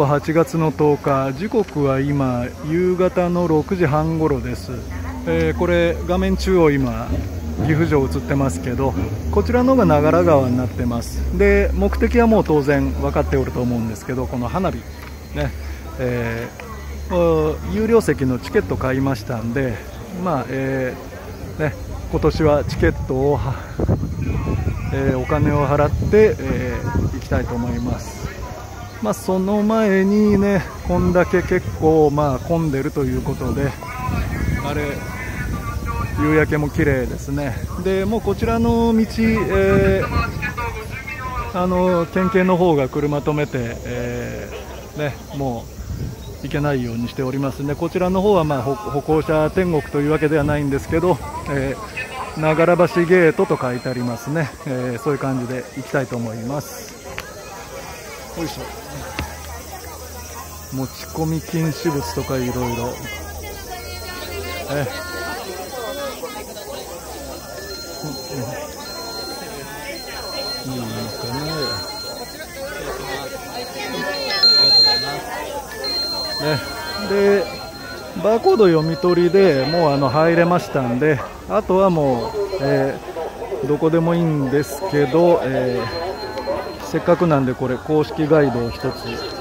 8月の10日時刻は今夕方の6時半頃です、えー、これ画面中央今岐阜城映ってますけどこちらの方が長良川になってます。で目的はもう当然分かっておると思うんですけどこの花火ね、えー、有料席のチケット買いましたんでまあ、えー、ね今年はチケットを、え、お金を払って、え、行きたいと思います。まあ、その前にねこんだけ結構まあ混んでるということであれ夕焼けも綺麗ですね。でもうこちらの道、えー、あの県警の方が車止めて、えー、ね、もう行けないようにしておりますねこちらの方はまあ歩行者天国というわけではないんですけど、えー、長良橋ゲートと書いてありますね、えー、そういう感じで行きたいと思います。よいしょ。持ち込み禁止物とかいろいろ。え。いいですかねね。でバーコード読み取りでもうあの入れましたんであとはもう、えー、どこでもいいんですけど、えー、せっかくなんでこれ公式ガイドを一つ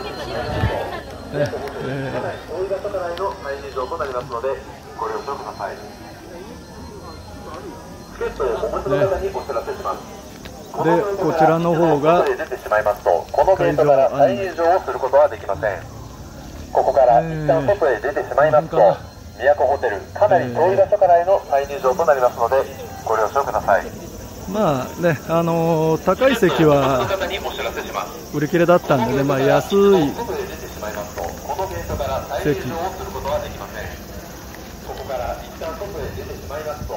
ね、えー、大型課内の催事場となりますのでご了承くださいチケットをお持ちの方にお知らせします、でこちらの方が出てしまいますとこのゲートから再入場をすることはできません。ここから一旦外へ出てしまいますと、都ホテルかなり遠い場所からへの再入場となりますのでご了承ください。まあねあのー、高い席は売り切れだったんでね、まあ、安いここから一旦外へ出てしまいますと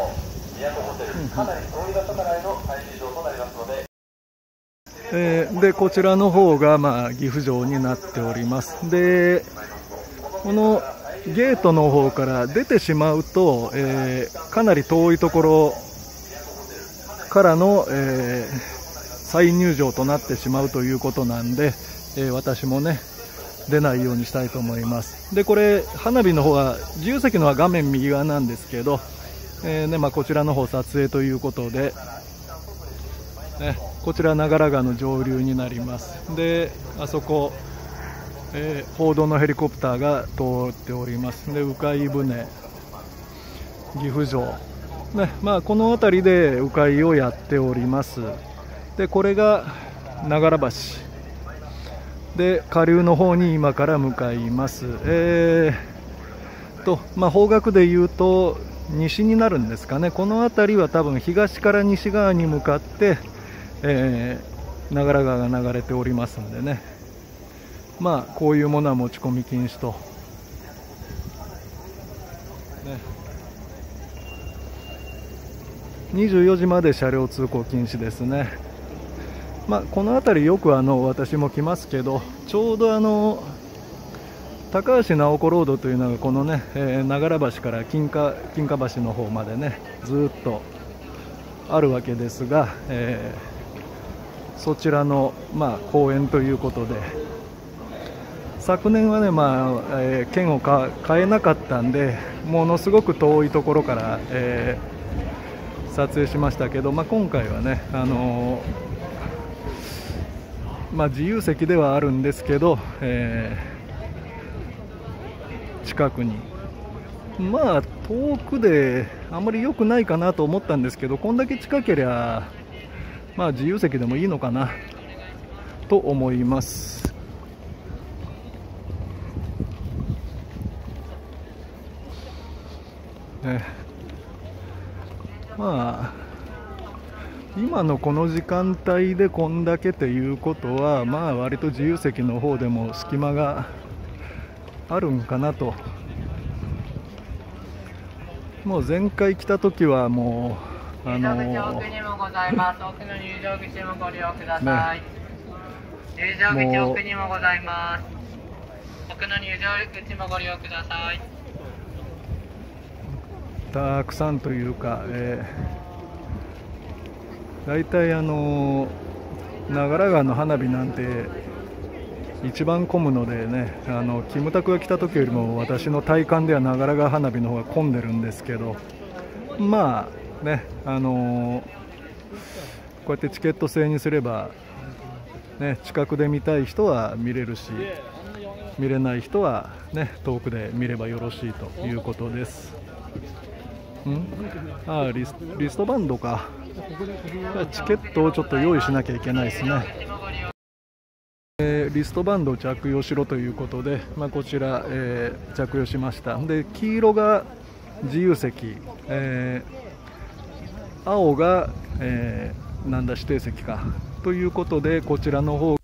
都ホテルかなり遠い場所からへの退避場となりますのでえー、でこちらの方が、まあ、岐阜城になっております。でこのゲートの方から出てしまうと、えー、かなり遠いところからの、えー、再入場となってしまうということなんで、えー、私もね出ないようにしたいと思います。でこれ花火の方は自由席のは画面右側なんですけど、えー、ねまあ、こちらの方撮影ということで、ね、こちら長良川の上流になります。であそこ、えー、報道のヘリコプターが通っております。で迂回船岐阜城。ねまあ、この辺りで迂回をやっております。でこれが長良橋。で下流の方に今から向かいます。えー、とまあ、方角で言うと西になるんですかね、この辺りは多分東から西側に向かって、えー、長良川が流れておりますんでね、まあ、こういうものは持ち込み禁止と。ね、24時まで車両通行禁止ですね。まあ、この辺りよくあの私も来ますけどちょうどあの高橋直子ロードというのがこのね、えー、長良橋から金華金華橋の方までねずっとあるわけですが、えー、そちらの、まあ、公園ということで昨年はね、まあえー、券を買えなかったんでものすごく遠いところから、えー、撮影しましたけど、まあ、今回はね、あのーまあ、自由席ではあるんですけど、えー、近くにまあ遠くであんまり良くないかなと思ったんですけどこんだけ近ければまあ自由席でもいいのかなと思います。ね、まあ今のこの時間帯でこんだけということは、まあ割と自由席の方でも隙間があるんかなと。もう前回来た時はもう、あのー、奥にもございます。奥の入場口もご利用ください。ね、入場口奥にもございます。奥の入場口もご利用ください。たくさんというか、えー大体あの長良川の花火なんて一番混むのでねあのキムタクが来た時よりも私の体感では長良川花火の方が混んでるんですけどまあねあの、こうやってチケット制にすれば、ね、近くで見たい人は見れるし見れない人は、ね、遠くで見ればよろしいということです。ん？あリスリストバンドかチケットをちょっと用意しなきゃいけないですね。えー、リストバンドを着用しろということで、まあ、こちら、えー、着用しましたで黄色が自由席、えー、青が、えなんだ指定席かということでこちらの方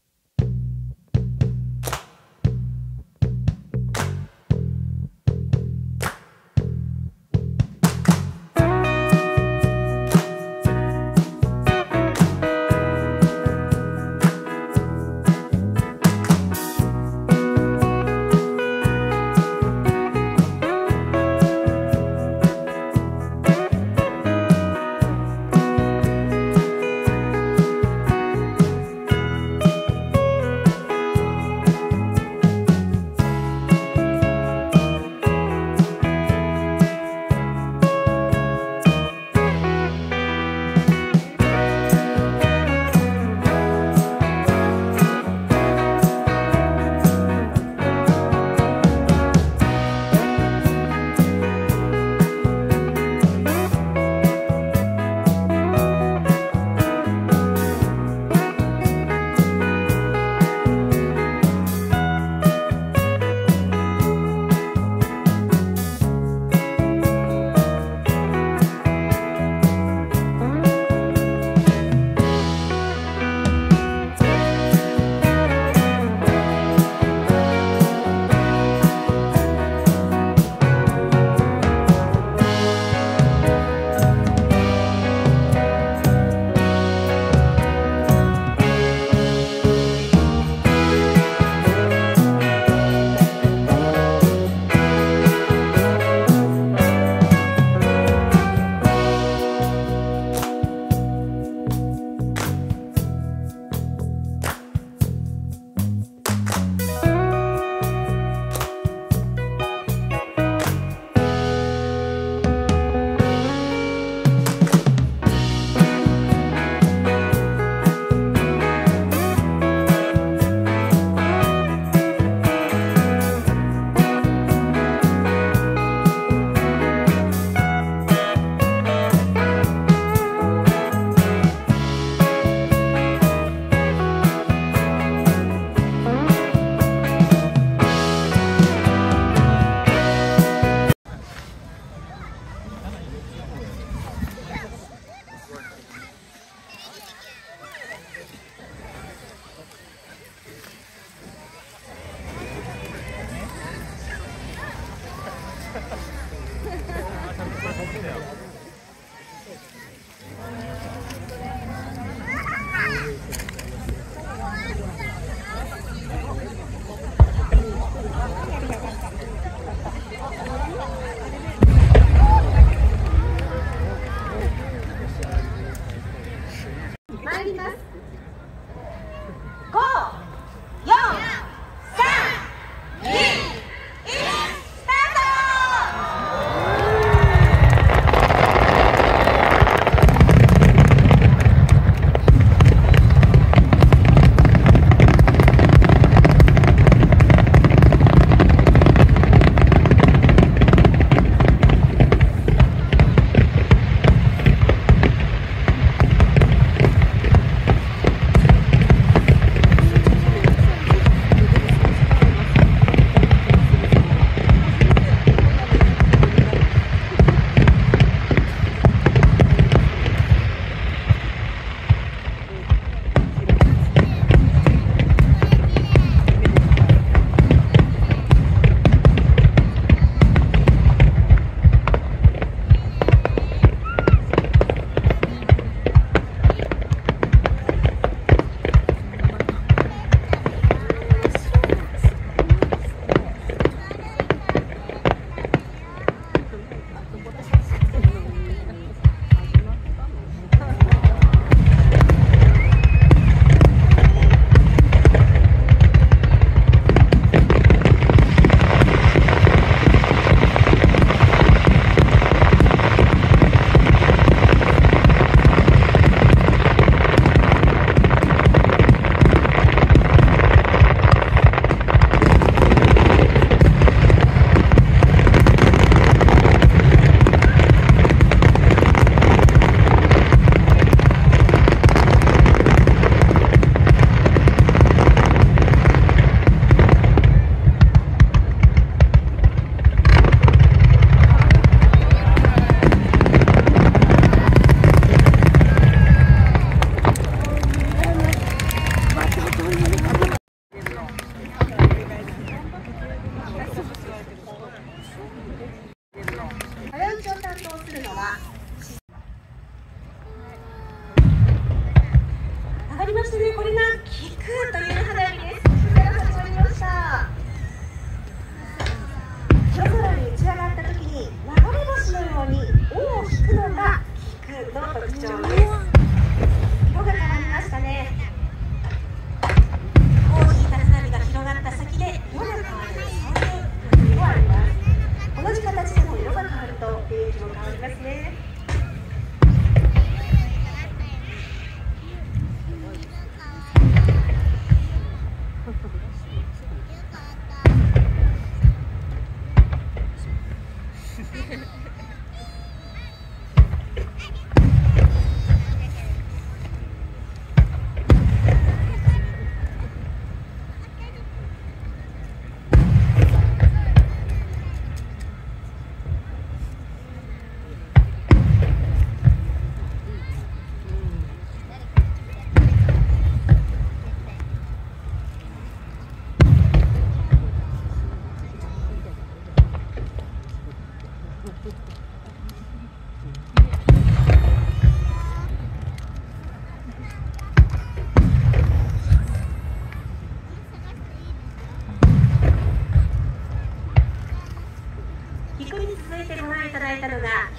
たのが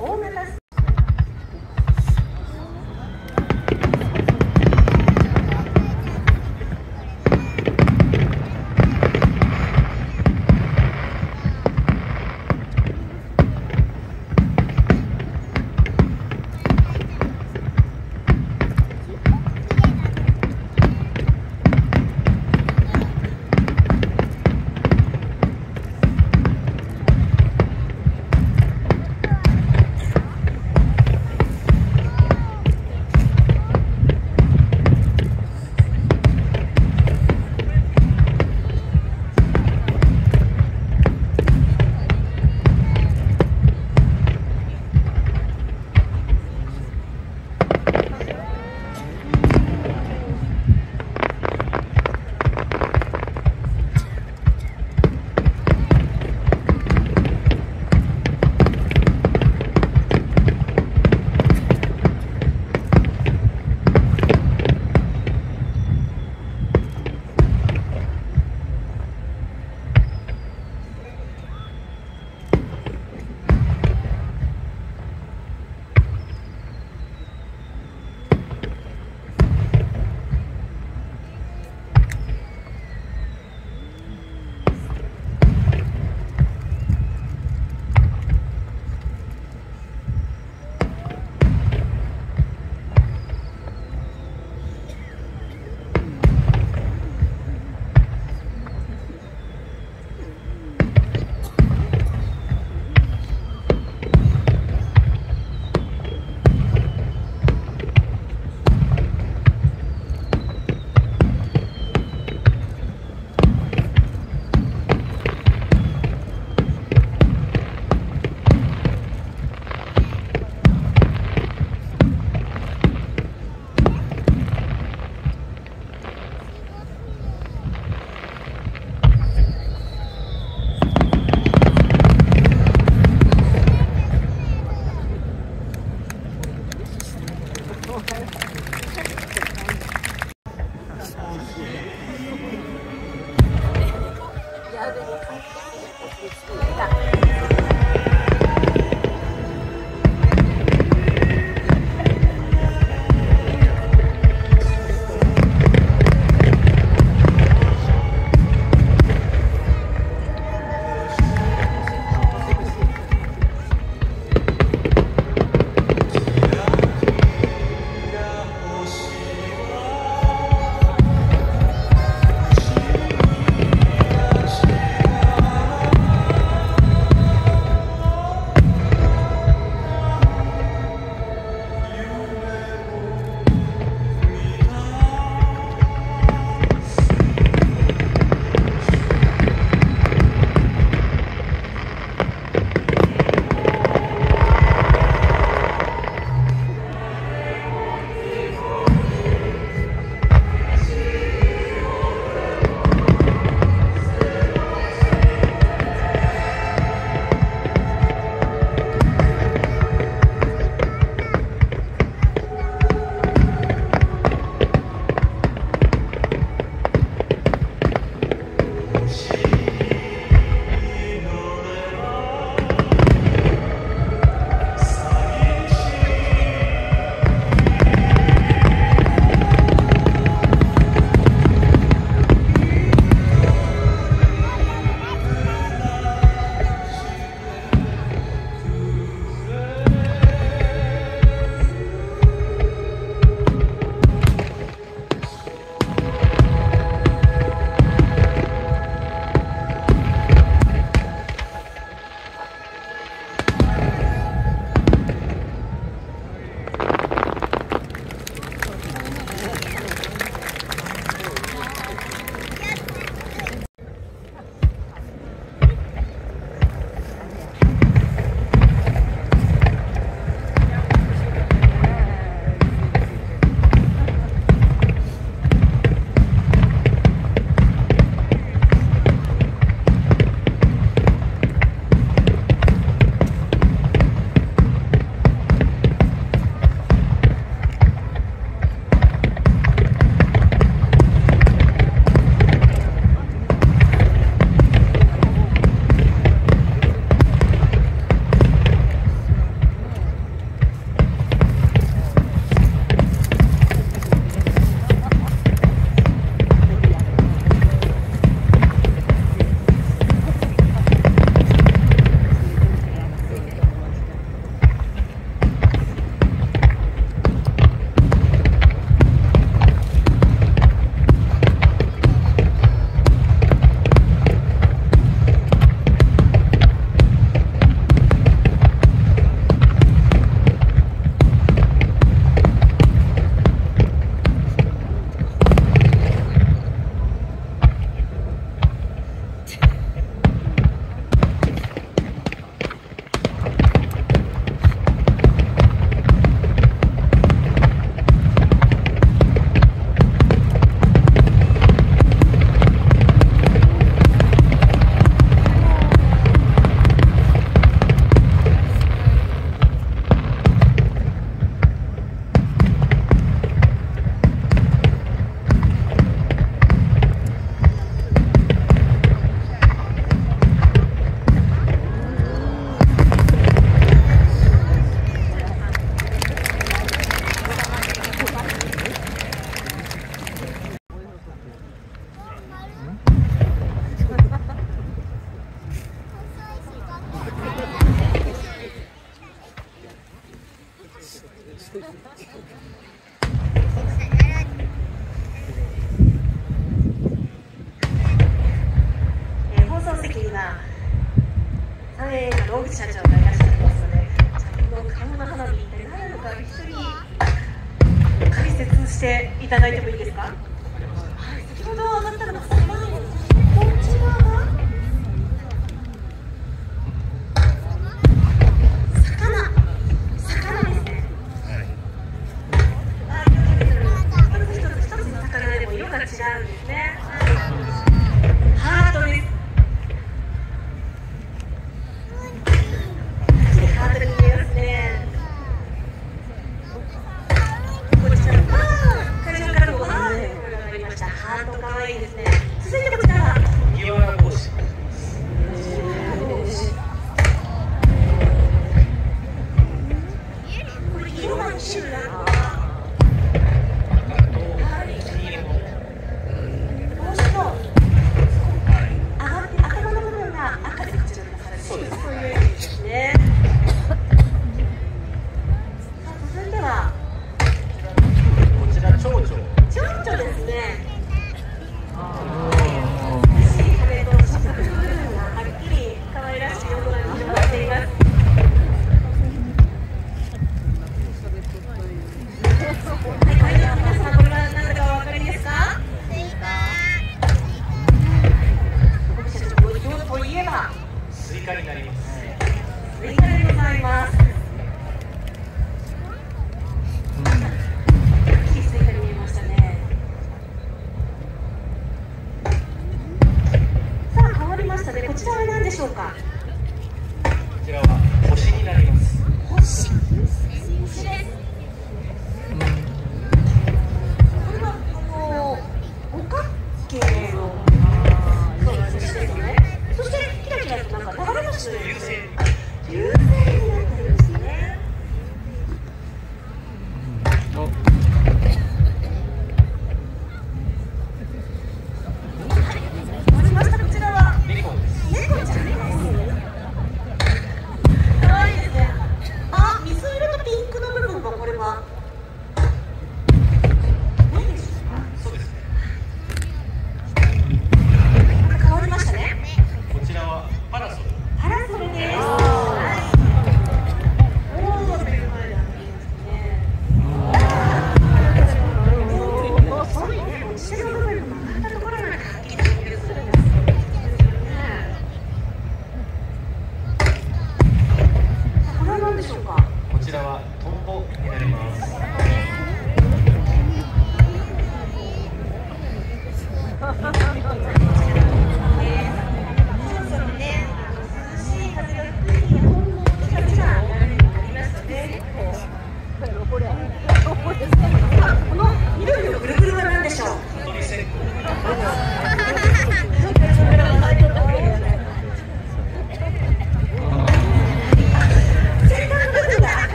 ou natação.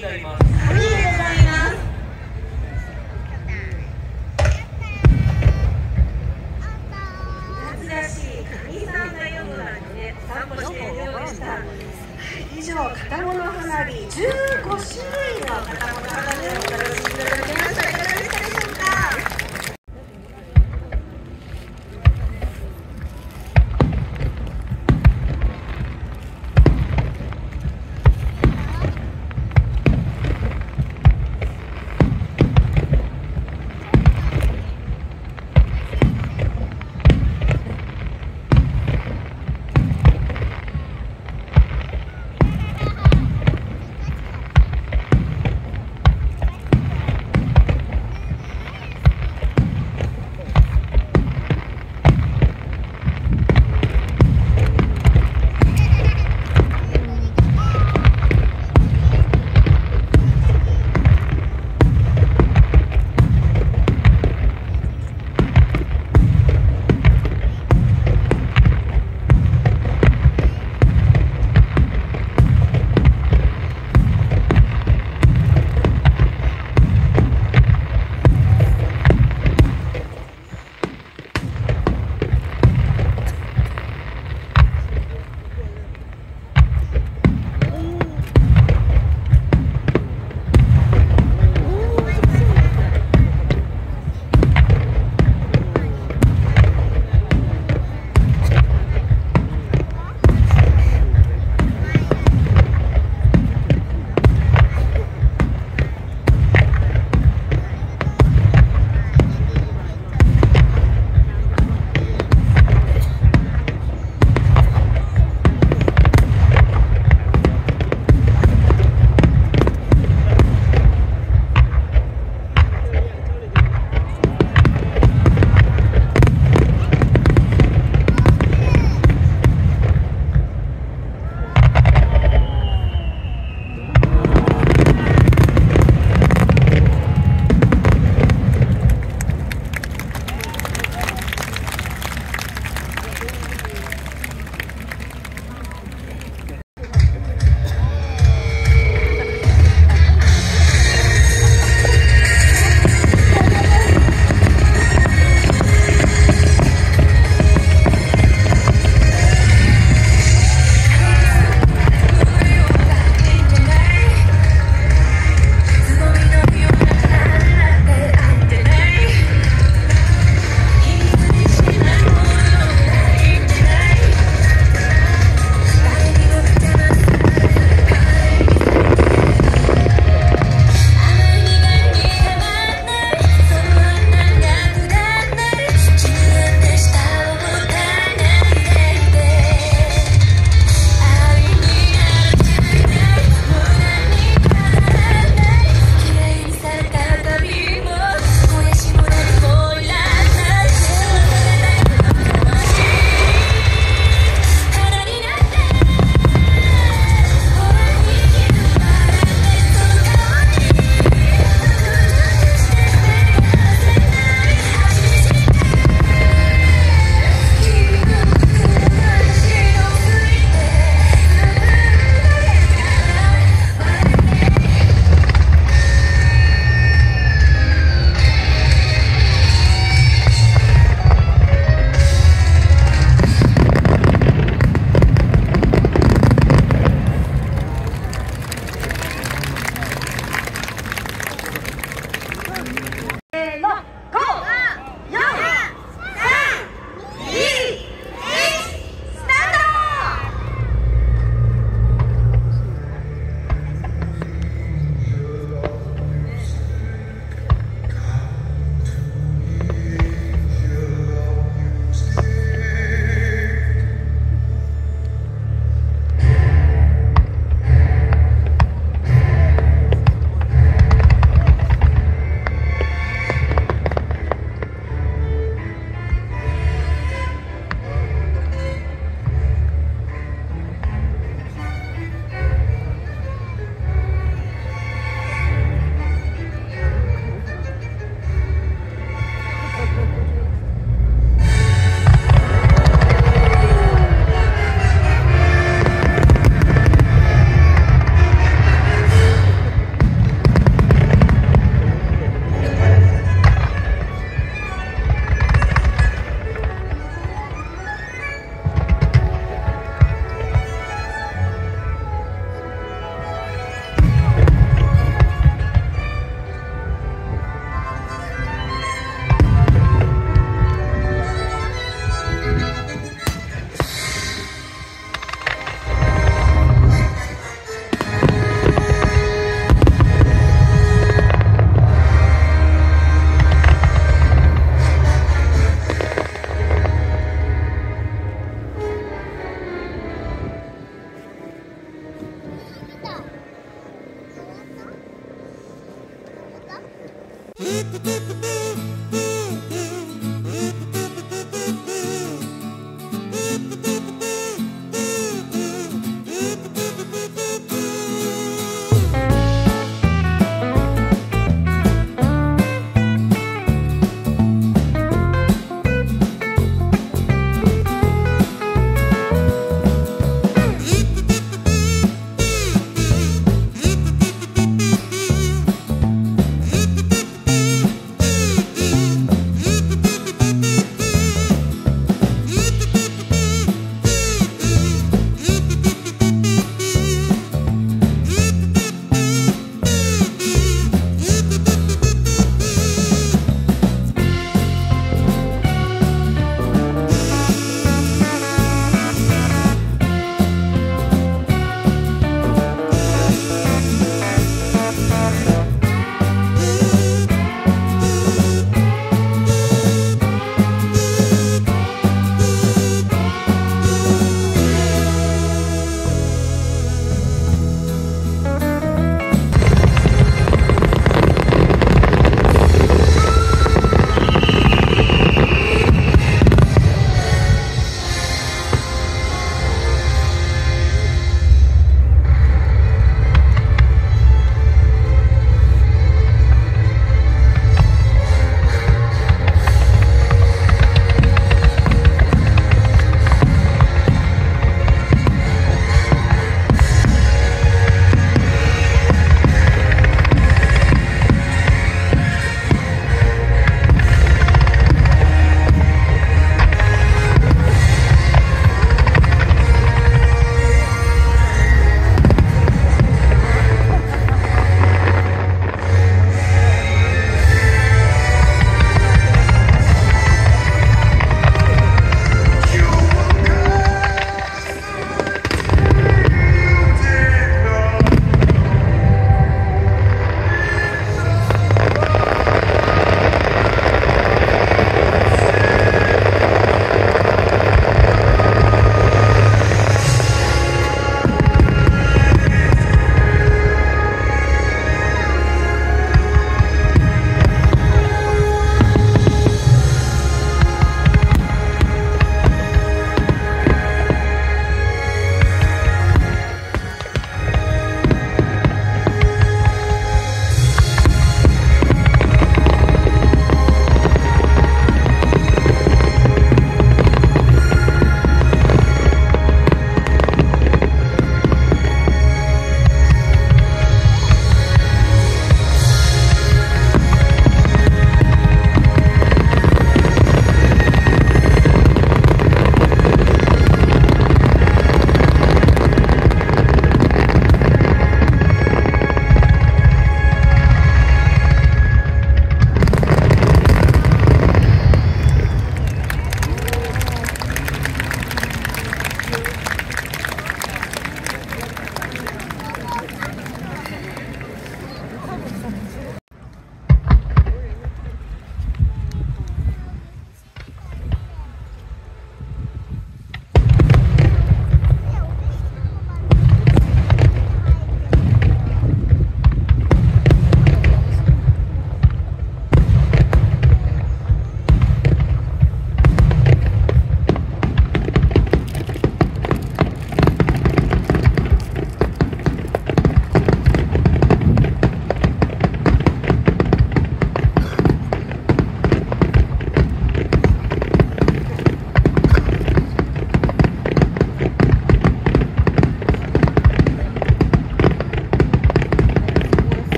になります。